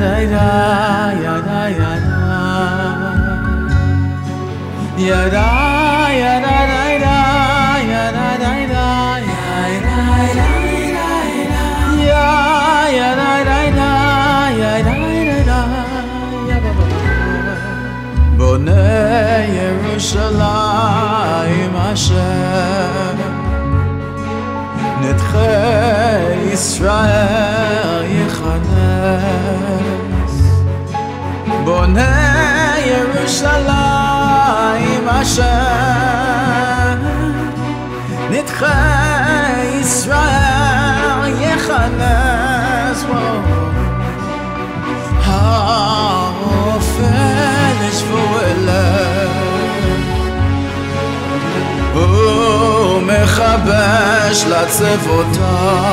yada yada yada yada yada yada yada בונה ירושלים אשר נדחי בונה ירושלים אשר נדחי ישראל יכנס האופן ישבו אליו הוא מכבש לצבותיו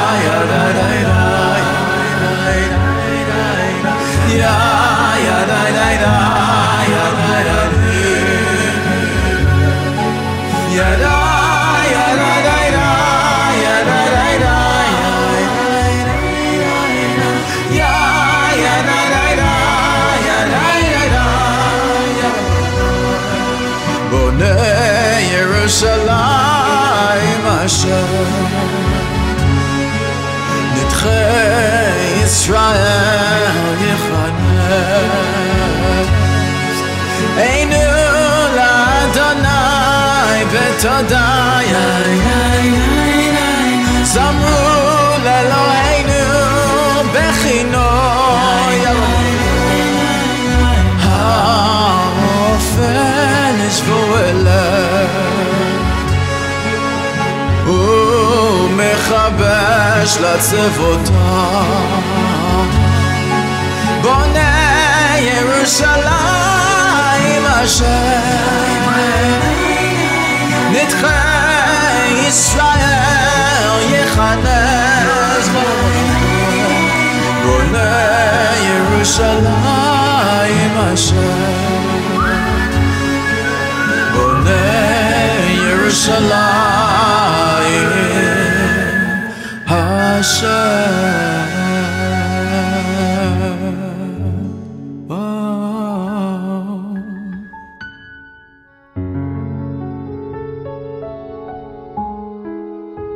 Hashem. Nidchei Yisrael Yechanes Einu L'Adonai B'Todah Zamru מכבש לצבותיו בונה ירושלים אשר נדחי ישראל יכנס בונה ירושלים אשר בונה ירושלים myself. Oh.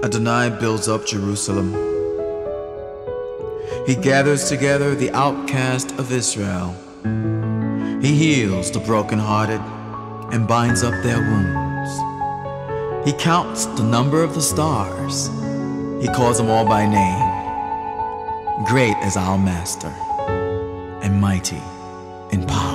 Adonai builds up Jerusalem. He gathers together the outcast of Israel. He heals the brokenhearted and binds up their wounds. He counts the number of the stars he calls them all by name. Great is our Master and mighty in power.